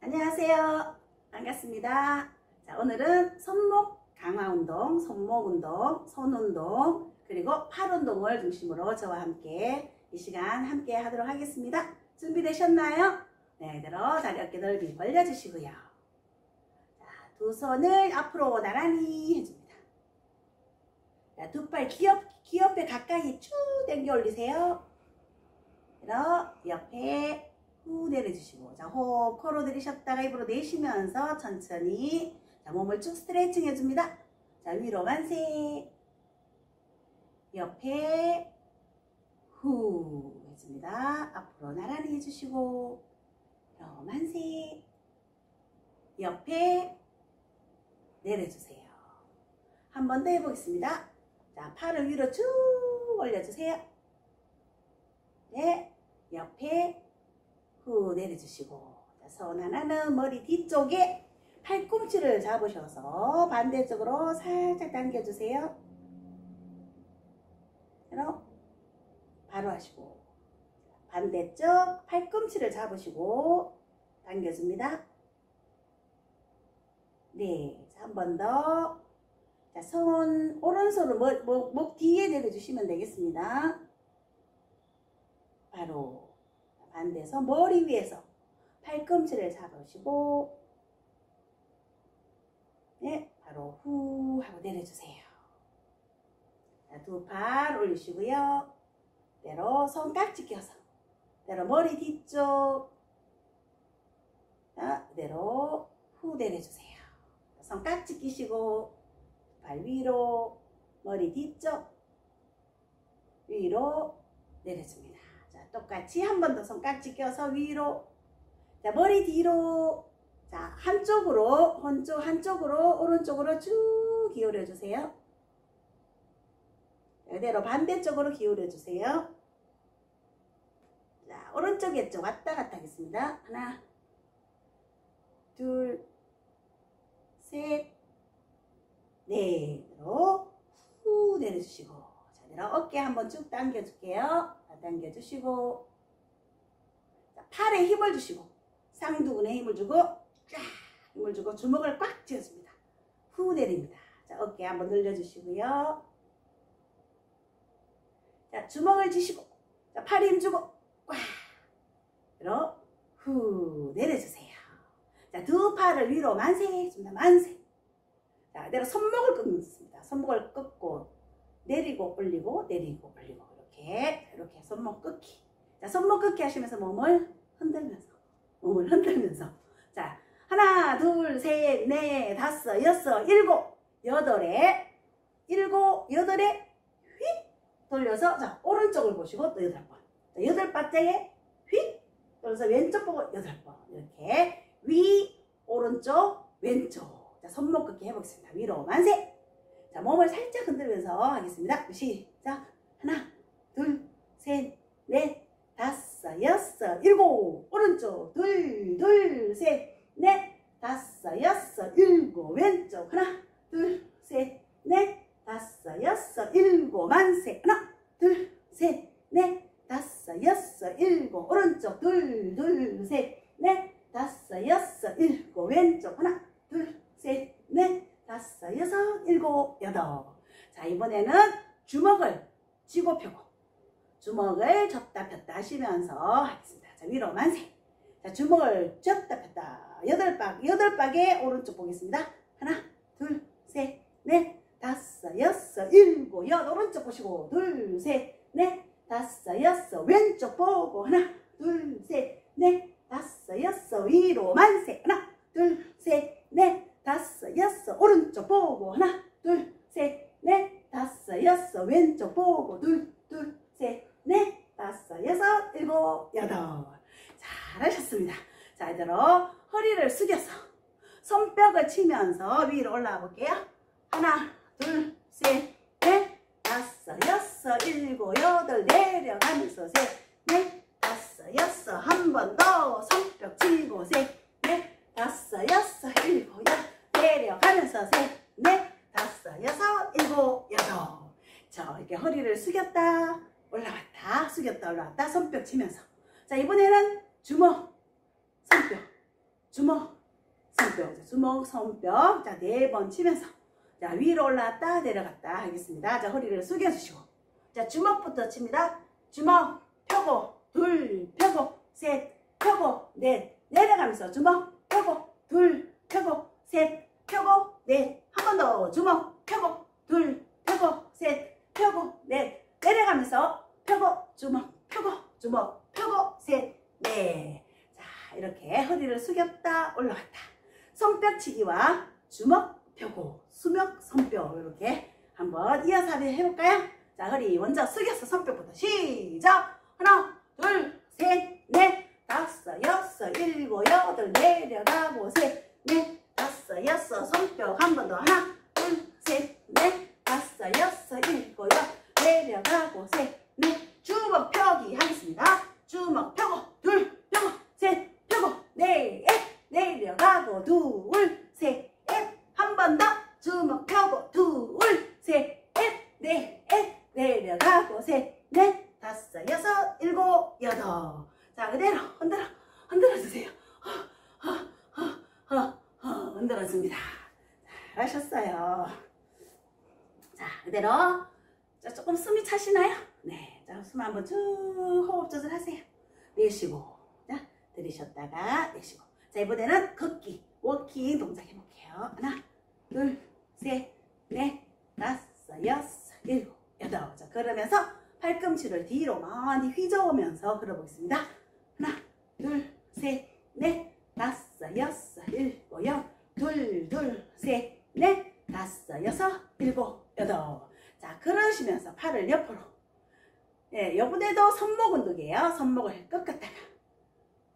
안녕하세요. 반갑습니다. 자, 오늘은 손목 강화 운동, 손목 운동, 손 운동, 그리고 팔 운동을 중심으로 저와 함께 이 시간 함께 하도록 하겠습니다. 준비되셨나요? 네, 그대로 다리 어깨 넓이 벌려주시고요. 자, 두 손을 앞으로 나란히 해줍니다. 두팔 귀엽, 귀엽게 가까이 쭉 당겨 올리세요. 그래서 옆에 후 내려주시고 자 호흡 코로 들이셨다가 입으로 내쉬면서 천천히 자 몸을 쭉 스트레칭 해줍니다. 자 위로 만세 옆에 후 해줍니다. 앞으로 나란히 해주시고 위로 만세 옆에 내려주세요. 한 번 더 해보겠습니다. 자 팔을 위로 쭉 올려주세요. 네 옆에 후 내려주시고 손 하나는 머리 뒤쪽에 팔꿈치를 잡으셔서 반대쪽으로 살짝 당겨주세요. 바로 하시고 반대쪽 팔꿈치를 잡으시고 당겨줍니다. 네, 한 번 더. 자, 손, 오른손을 목, 목, 목 뒤에 내려주시면 되겠습니다. 바로 반대손 머리 위에서 팔꿈치를 잡으시고 네, 바로 후 하고 내려주세요. 두 팔 올리시고요. 때로 손깍지 껴서 때로 머리 뒤쪽 자, 그대로 후 내려주세요. 손깍지 끼시고 발 위로 머리 뒤쪽 위로 내려줍니다. 자, 똑같이 한 번 더 손깍지 껴서 위로 자, 머리 뒤로 자, 한쪽으로 한쪽 한쪽으로 오른쪽으로 쭉 기울여 주세요. 이대로 반대쪽으로 기울여 주세요. 자, 오른쪽 왼쪽 왔다 갔다 하겠습니다. 하나, 둘, 셋, 넷으로 후 내려주시고 자, 내려 어깨 한번 쭉 당겨줄게요. 당겨 주시고 자, 팔에 힘을 주시고 상두근에 힘을 주고 쫙 힘을 주고 주먹을 꽉 쥐어줍니다. 후 내립니다. 자, 어깨 한번 늘려주시고요. 자, 주먹을 쥐시고 자, 팔 힘주고 꽉 그리고 후 내려주세요. 자, 두 팔을 위로 만세 해줍니다. 만세. 자, 그대로 손목을 끊습니다. 손목을 끊고 내리고 올리고 내리고 올리고 이렇게 이렇게 손목 끊기. 자, 손목 끊기 하시면서 몸을 흔들면서 몸을 흔들면서 자, 하나, 둘, 셋, 넷, 다섯, 여섯, 일곱, 여덟에 일곱, 여덟에 휙 돌려서 자, 오른쪽을 보시고 또 여덟 번. 자, 여덟 번째에 휙 돌려서 왼쪽 보고 여덟 번. 이렇게 위, 오른쪽, 왼쪽. 자, 손목 긋기 해보겠습니다. 위로 만세. 자, 몸을 살짝 흔들면서 하겠습니다. 시작. 하나, 둘, 셋, 넷, 다섯, 여섯, 일곱. 오른쪽. 둘, 둘, 셋, 넷, 다섯, 여섯, 일곱. 왼쪽. 하나, 둘, 셋, 넷, 다섯, 여섯, 일곱. 만세. 하나, 둘, 셋, 넷, 다섯, 여섯, 일곱. 오른쪽. 둘, 둘, 셋, 넷, 다섯, 여섯, 일곱. 왼쪽. 하나, 둘, 셋, 넷, 다섯, 여섯, 일곱, 여덟. 자, 이번에는 주먹을 쥐고 펴고 주먹을 접다 폈다 하시면서 하겠습니다. 자, 위로 만세. 자, 주먹을 접다 폈다. 여덟 박, 여덟 박에 오른쪽 보겠습니다. 하나, 둘, 셋, 넷, 다섯, 여섯, 일곱, 여덟. 오른쪽 보시고. 둘, 셋, 넷, 다섯, 여섯. 왼쪽 보고. 하나, 둘, 셋, 넷, 다섯, 여섯. 위로 만세. 하나, 둘, 셋, 넷, 다섯, 여섯. 오른쪽 보고. 하나, 둘, 셋, 넷, 다섯, 여섯. 왼쪽 보고. 둘, 일곱, 여덟. 잘하셨습니다. 자, 이대로 허리를 숙여서 손뼉을 치면서 위로 올라가 볼게요. 하나, 둘, 셋, 넷, 다섯, 여섯, 일곱, 여덟, 내려가면서 셋, 넷, 다섯, 여섯, 한 번 더 손뼉 치고 셋, 넷, 다섯, 여섯, 일곱, 여덟, 내려가면서 셋, 넷, 다섯, 여섯, 일곱, 여덟. 자, 이렇게 허리를 숙였다, 올라갔다, 숙였다, 올라갔다, 손뼉 치면서. 자, 이번에는 주먹, 손뼉, 주먹, 손뼉. 자, 주먹, 손뼉. 자, 네 번 치면서. 자, 위로 올라갔다, 내려갔다 하겠습니다. 자, 허리를 숙여주시고. 자, 주먹부터 칩니다. 주먹, 펴고, 둘, 펴고, 셋, 펴고, 넷. 내려가면서 주먹, 펴고, 둘, 펴고, 셋, 펴고, 넷. 한 번 더. 주먹, 펴고, 둘, 펴고, 셋, 펴고, 넷. 내려가면서 펴고, 주먹, 펴고, 주먹, 펴고, 셋, 넷. 자, 이렇게 허리를 숙였다, 올라갔다. 손뼉치기와 주먹, 펴고, 수명, 손뼉. 이렇게 한번 이어서 해볼까요? 자, 허리 먼저 숙여서 손뼉부터 시작! 하나, 둘, 셋, 넷, 다섯, 여섯, 일곱, 여덟, 내려가고, 셋, 넷, 다섯, 여섯, 손뼉 한 번 더. 하나, 둘, 셋, 넷, 다섯, 여섯, 일곱, 여덟, 내려가고, 셋, 넷, 주먹 펴기 하겠습니다. 주먹 펴고, 둘, 펴고, 셋, 펴고, 넷, 내려가고, 둘, 셋, 한 번 더. 주먹 펴고, 둘, 셋, 넷, 내려가고, 셋, 넷, 다섯, 여섯, 일곱, 여덟. 자, 그대로 흔들어, 흔들어 주세요. 허, 허, 허, 허, 허, 흔들어줍니다. 잘하셨어요. 자, 그대로. 자, 조금 숨이 차시나요? 네. 자, 숨 한번 쭉 호흡 조절 하세요. 내쉬고. 자, 들이쉬었다가 내쉬고. 자, 이번에는 걷기, walking 동작 해볼게요. 하나, 둘, 셋, 넷, 다섯, 여섯, 일곱, 여덟. 자, 그러면서 팔꿈치를 뒤로 많이 휘저으면서 걸어보겠습니다. 하나, 둘, 셋, 넷, 다섯, 여섯, 일곱, 여덟. 둘, 둘, 셋, 넷, 다섯, 여섯, 일곱, 여덟. 자, 그러시면서 팔을 옆으로. 예, 요번에도 손목 운동이에요. 손목을 꺾었다가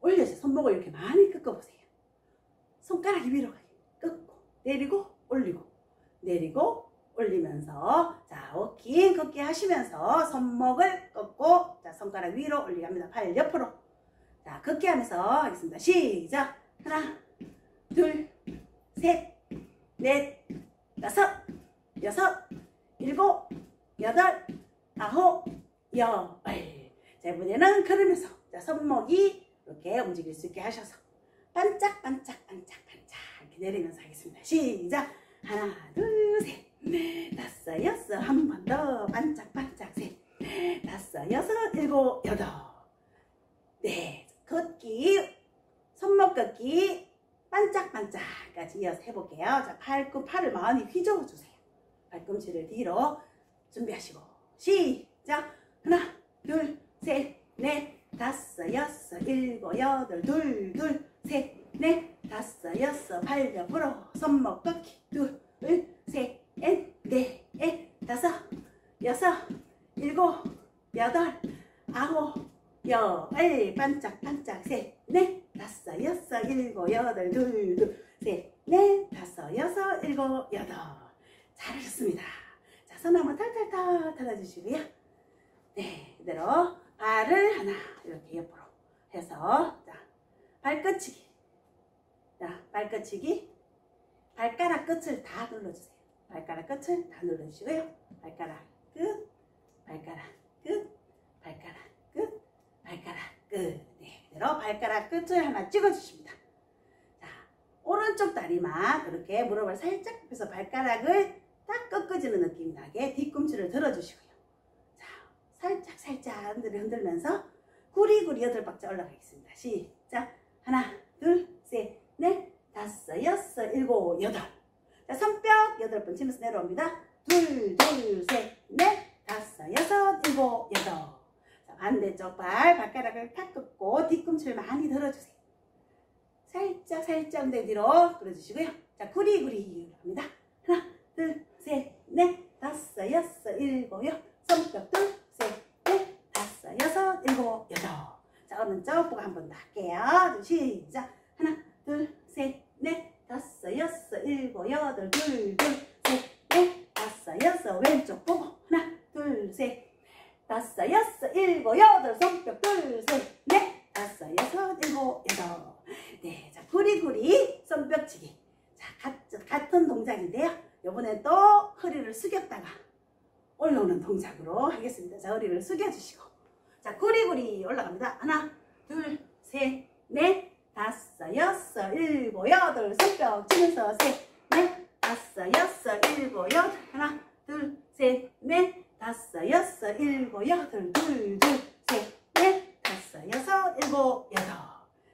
올려서 손목을 이렇게 많이 꺾어보세요. 손가락이 위로 가게. 꺾고, 내리고, 올리고, 내리고, 올리면서 자, walking 걷기 하시면서 손목을 꺾고 자, 손가락 위로 올리게 합니다. 팔 옆으로. 자, 걷기 하면서 하겠습니다. 시작. 하나, 둘, 셋, 넷, 다섯, 여섯, 일곱, 여덟, 아홉, 열. 자, 이번에는 걸으면서 자, 손목이 이렇게 움직일 수 있게 하셔서 반짝, 반짝, 반짝, 반짝 이렇게 내리면서 하겠습니다. 시작. 하나, 둘, 셋, 넷, 다섯, 여섯, 한 번 더 반짝, 반짝, 셋, 다섯, 여섯, 일곱, 여덟. 네, 걷기, 손목 걷기, 반짝반짝까지 이어서 해볼게요. 자, 팔꿈, 팔을 많이 휘저어 주세요. 발꿈치를 뒤로 준비하시고 시작! 둘, 셋, 넷, 다섯, 여섯, 일곱, 여덟, 둘, 둘, 셋, 넷, 다섯, 여섯, 팔 옆으로 손목 꺾기 둘, 셋, 넷, 넷, 다섯, 여섯, 일곱, 여덟, 아홉, 열, 반짝반짝 셋, 넷, 다섯, 여섯, 일곱, 여덟, 둘, 둘, 셋, 넷, 다섯, 여섯, 일곱, 여덟. 잘하셨습니다. 자, 손 한번 탈탈탈 털어주시고요. 네, 그대로 발을 하나 이렇게 옆으로 해서 자, 발끝치기. 자, 발끝치기. 발가락 끝을 다 눌러주세요. 발가락 끝을 다 눌러주시고요. 발가락 끝, 발가락 끝, 발가락 끝, 발가락 끝. 네, 그대로 발가락 끝을 하나 찍어주십니다. 자, 오른쪽 다리만 이렇게 무릎을 살짝 펴서 발가락을 딱 꺾어지는 느낌 나게 뒤꿈치를 들어주시고요. 자, 살짝 살짝 흔들 흔들면서 구리구리 여덟 박자 올라가겠습니다. 시작. 하나, 둘, 셋, 넷, 다섯, 여섯, 일곱, 여덟. 자, 손뼉 여덟 번 치면서 내려옵니다. 둘, 둘, 셋, 넷, 다섯, 여섯, 일곱, 여덟. 자, 반대쪽 발, 발가락을 탁 꺾고 뒤꿈치를 많이 들어주세요. 살짝, 살짝 내 뒤로 들어주시고요. 자, 구리구리 합니다. 하나, 둘, 셋, 넷, 다섯, 여섯, 일곱, 여손뼉 둘, 셋, 넷, 다섯, 여섯, 일곱, 여덟. 자, 오른쪽 보고 한 번 더 할게요. 시작. 하나, 둘, 셋, 넷, 다섯, 여섯, 일곱, 여덟, 둘, 둘, 셋, 넷, 다섯, 여섯, 왼쪽 보고 하나, 둘, 셋, 다섯, 여섯, 일곱, 여덟, 손뼉 둘, 셋, 넷, 다섯, 여섯, 일곱, 여덟. 네, 자, 구리구리 손뼉치기. 자, 같, 같은 동작인데요. 이번엔 또 허리를 숙였다가 올라오는 동작으로 하겠습니다. 자, 허리를 숙여주시고. 자, 구리구리 올라갑니다. 하나, 둘, 셋, 넷, 다섯, 여섯, 일곱, 여덟, 손뼉 치면서 셋, 넷, 다섯, 여섯, 일곱, 여덟, 하나, 둘, 셋, 넷, 다섯, 여섯, 일곱, 여덟, 둘, 둘, 셋, 넷, 다섯, 여섯, 일곱, 여덟.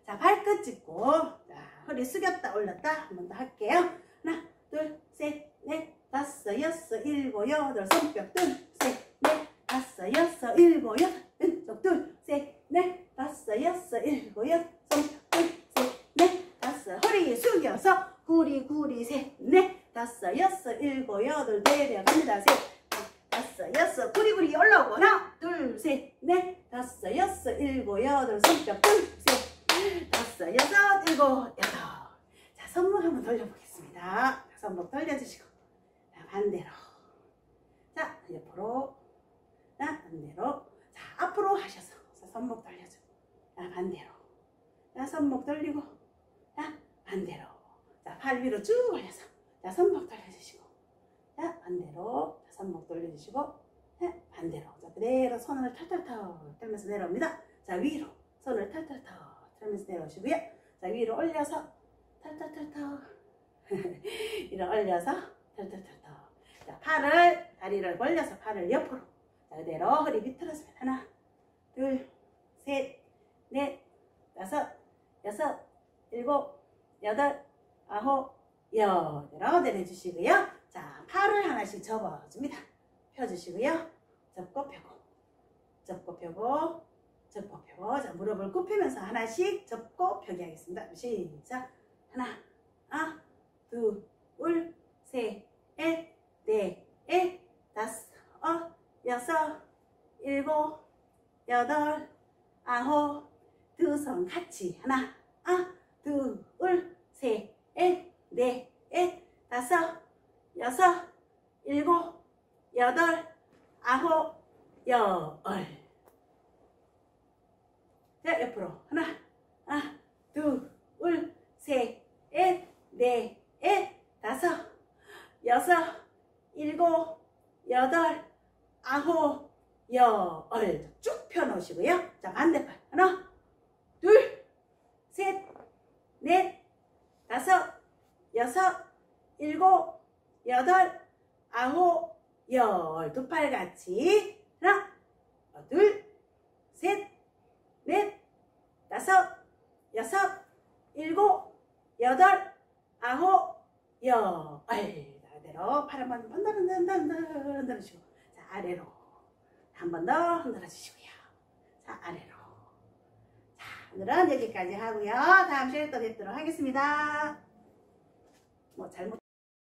자, 발끝 짚고, 자, 허리 숙였다 올렸다 한 번 더 할게요. 하나, 둘, 셋, 넷, 다섯, 여섯, 일곱, 여덟, 손뼉 둘, 셋, 넷, 다섯, 여섯, 일곱, 여덟, 왼쪽 둘, 셋, 넷, 다섯, 여섯, 일곱, 여덟, 셋, 넷, 다섯, 구리, 구리, 셋, 넷, 다섯, 여섯, 일곱, 여덟, 내려갑니다. 셋, 넷, 다섯, 여섯, 구리, 구리 올라오고 하나, 둘, 셋, 넷, 다섯, 여섯, 일곱, 여덟, 손뼉 둘, 셋, 다섯, 여섯, 일곱, 여덟. 자, 손목 한번 돌려보겠습니다. 자, 손목 돌려주시고. 자, 반대로. 자, 옆으로. 자, 반대로. 자, 앞으로 하셔서. 자, 손목 돌려주고. 자, 반대로. 자, 손목 돌리고. 자, 반대로. 자, 팔 위로 쭉 올려서. 자, 손목 돌려주시고. 자, 반대로. 자, 손목 돌려주시고. 자, 반대로. 자, 그대로 손을 털털털 떨면서 내려옵니다. 자, 위로. 손을 털털털 떨면서 내려오시고요. 자, 위로 올려서 털털털털. 위로 올려서 털털털털. 자, 팔을, 다리를 벌려서 팔을 옆으로. 자, 그대로 허리 비틀어주면 하나, 둘, 셋, 넷, 다섯, 여섯, 일곱, 여덟, 아홉, 여덟. 내려주시고요. 자, 팔을 하나씩 접어줍니다. 펴주시고요. 접고 펴고, 접고 펴고, 접고 펴고. 자, 무릎을 굽히면서 하나씩 접고 펴기 하겠습니다. 시작. 하나, 아, 둘, 셋, 넷, 넷, 넷, 다섯, 어, 여섯, 일곱, 여덟, 아홉, 두 손 같이 하나, 아, 둘, 셋, 넷, 넷, 넷, 다섯, 여섯, 일곱, 여덟, 아홉, 열. 자, 옆으로 하나, 아, 둘, 셋, 넷, 넷, 넷, 다섯, 여섯, 일곱, 여덟, 아홉, 열. 쭉 펴놓으시고요. 자, 반대팔. 하나, 둘, 셋, 넷, 다섯, 여섯, 일곱, 여덟, 아홉, 열. 두 팔 같이. 하나, 둘, 셋, 넷, 다섯, 여섯, 일곱, 여덟, 아홉, 열. 그대로 팔 한 번 흔들 흔들 흔들 흔들 흔들으시고 자 아래로 한 번 더 흔들어 주시고요. 자 아래로. 자 오늘은 여기까지 하고요. 다음 시간에 또 뵙도록 하겠습니다. 뭐 잘못